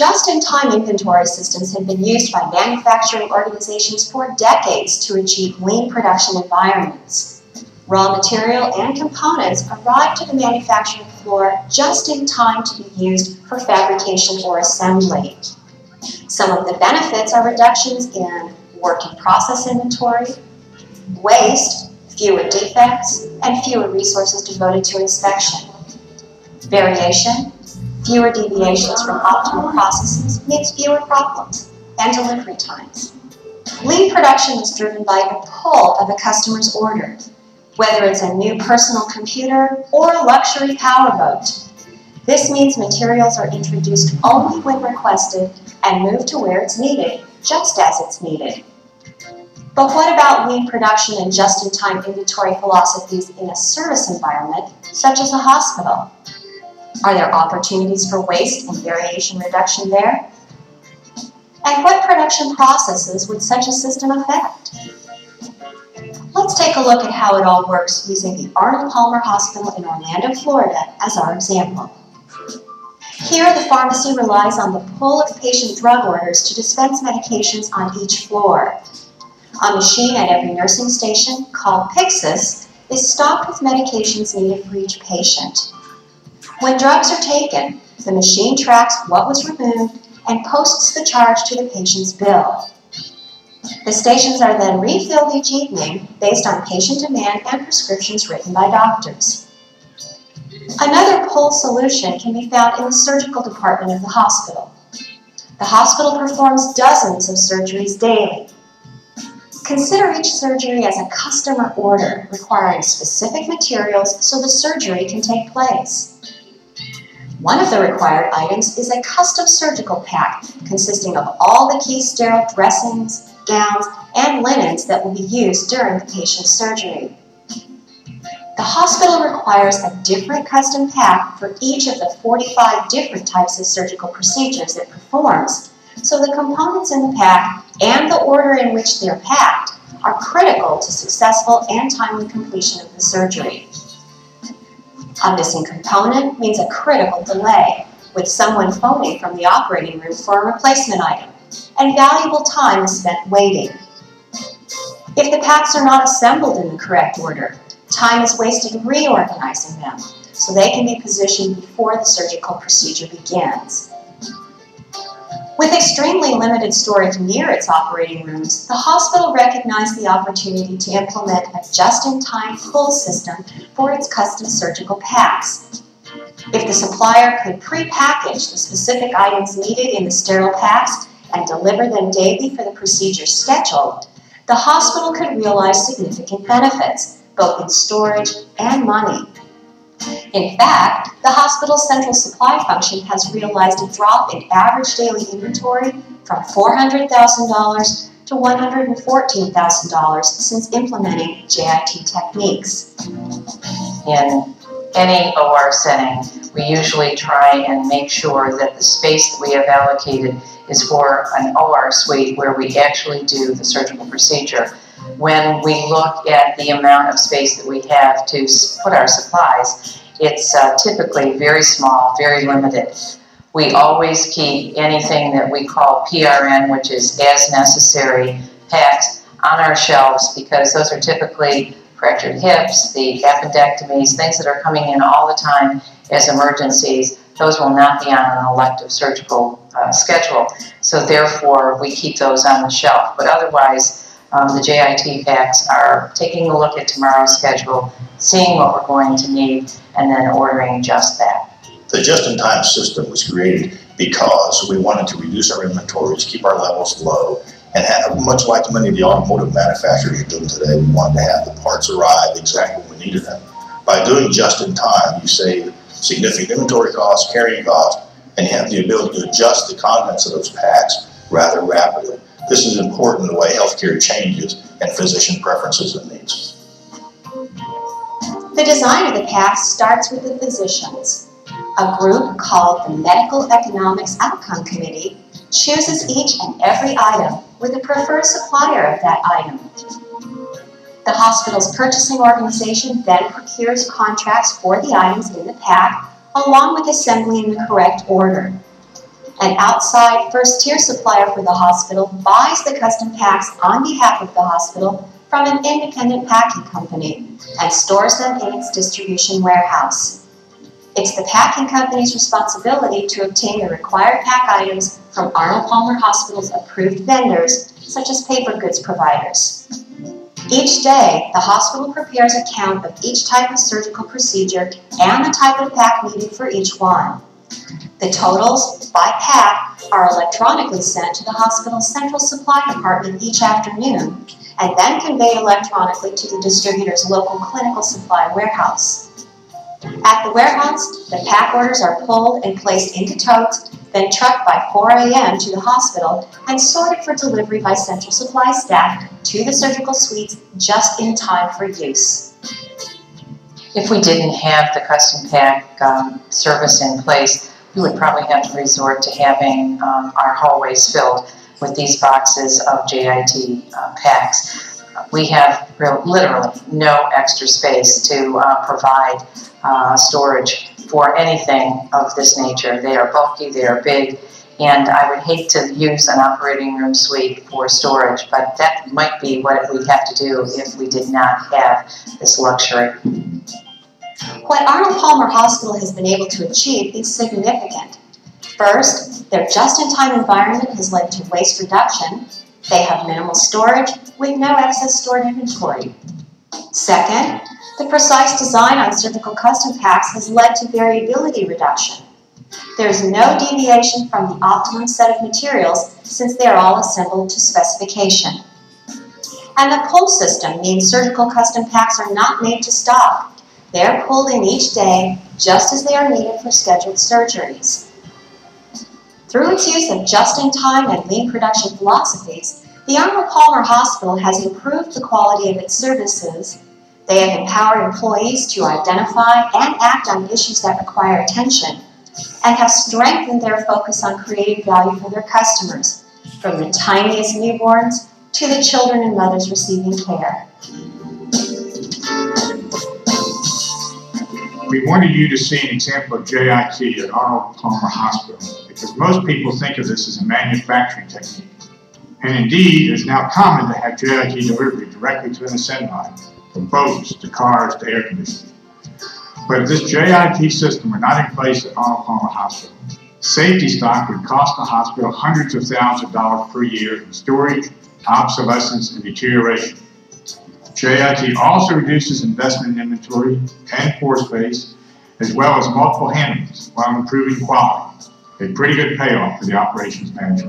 just-in-time inventory systems have been used by manufacturing organizations for decades to achieve lean production environments. Raw material and components arrive to the manufacturing floor just in time to be used for fabrication or assembly. Some of the benefits are reductions in work in process inventory, waste, fewer defects, and fewer resources devoted to inspection. Variation, fewer deviations from optimal processes means fewer problems and delivery times. Lean production is driven by the pull of a customer's order, whether it's a new personal computer or a luxury powerboat. This means materials are introduced only when requested and moved to where it's needed, just as it's needed. But what about lean production and just-in-time inventory philosophies in a service environment, such as a hospital? Are there opportunities for waste and variation reduction there? And what production processes would such a system affect? Let's take a look at how it all works using the Arnold Palmer Hospital in Orlando, Florida as our example. Here, the pharmacy relies on the pull of patient drug orders to dispense medications on each floor. A machine at every nursing station, called Pyxis, is stocked with medications needed for each patient. When drugs are taken, the machine tracks what was removed and posts the charge to the patient's bill. The stations are then refilled each evening based on patient demand and prescriptions written by doctors. Another pull solution can be found in the surgical department of the hospital. The hospital performs dozens of surgeries daily. Consider each surgery as a customer order requiring specific materials so the surgery can take place. One of the required items is a custom surgical pack consisting of all the key sterile dressings, gowns, and linens that will be used during the patient's surgery. The hospital requires a different custom pack for each of the 45 different types of surgical procedures it performs, so the components in the pack and the order in which they're packed are critical to successful and timely completion of the surgery. A missing component means a critical delay, with someone phoning from the operating room for a replacement item, and valuable time is spent waiting. If the packs are not assembled in the correct order, time is wasted reorganizing them so they can be positioned before the surgical procedure begins. With extremely limited storage near its operating rooms, the hospital recognized the opportunity to implement a just-in-time pull system for its custom surgical packs. If the supplier could pre-package the specific items needed in the sterile packs and deliver them daily for the procedure scheduled, the hospital could realize significant benefits, both in storage and money. In fact, the hospital's central supply function has realized a drop in average daily inventory from $400,000 to $114,000 since implementing JIT techniques. In any OR setting, we usually try and make sure that the space that we have allocated is for an OR suite where we actually do the surgical procedure. When we look at the amount of space that we have to put our supplies, it's uh, typically very small, very limited. We always keep anything that we call PRN, which is as necessary, packs on our shelves because those are typically fractured hips, the appendectomies, things that are coming in all the time as emergencies. Those will not be on an elective surgical uh, schedule. So therefore, we keep those on the shelf. But otherwise, um, the JIT packs are taking a look at tomorrow's schedule, seeing what we're going to need, and then ordering just that. The just-in-time system was created because we wanted to reduce our inventories, keep our levels low, and have, much like many of the automotive manufacturers are doing today, we wanted to have the parts arrive exactly when we needed them. By doing just-in-time, you save significant inventory costs, carrying costs, and you have the ability to adjust the contents of those packs rather rapidly. This is important in the way healthcare changes and physician preferences and needs. The design of the path starts with the physicians. A group called the Medical Economics Outcome Committee chooses each and every item with a preferred supplier of that item. The hospital's purchasing organization then procures contracts for the items in the pack along with assembly in the correct order. An outside first-tier supplier for the hospital buys the custom packs on behalf of the hospital from an independent packing company and stores them in its distribution warehouse. It's the packing company's responsibility to obtain the required pack items from Arnold Palmer Hospital's approved vendors, such as paper goods providers. Each day, the hospital prepares a count of each type of surgical procedure and the type of pack needed for each one. The totals, by pack, are electronically sent to the hospital's central supply department each afternoon and then conveyed electronically to the distributor's local clinical supply warehouse. At the warehouse, the pack orders are pulled and placed into totes, then trucked by 4 a.m. to the hospital and sorted for delivery by central supply staff to the surgical suites just in time for use. If we didn't have the custom pack um, service in place, we would probably have to resort to having um, our hallways filled with these boxes of JIT uh, packs. We have real, literally no extra space to uh, provide uh, storage for anything of this nature. They are bulky, they are big, and I would hate to use an operating room suite for storage, but that might be what we'd have to do if we did not have this luxury. What Arnold Palmer Hospital has been able to achieve is significant. First, their just-in-time environment has led to waste reduction. They have minimal storage with no excess stored inventory. Second, the precise design on surgical custom packs has led to variability reduction. There is no deviation from the optimum set of materials since they are all assembled to specification. And the pull system means surgical custom packs are not made to stock. They are pulled in each day just as they are needed for scheduled surgeries. Through its use of just-in-time and lean production philosophies, the Arnold Palmer Hospital has improved the quality of its services. They have empowered employees to identify and act on issues that require attention, and have strengthened their focus on creating value for their customers, from the tiniest newborns to the children and mothers receiving care. We wanted you to see an example of JIT at Arnold Palmer Hospital because most people think of this as a manufacturing technique. And indeed, it's now common to have JIT delivery directly to an assembly line, from boats to cars to air conditioning. But if this JIT system were not in place at Arnold Palmer Hospital, safety stock would cost the hospital hundreds of thousands of dollars per year in storage, obsolescence, and deterioration. JIT also reduces investment inventory and floor space, as well as multiple handlings while improving quality. A pretty good payoff for the operations manager.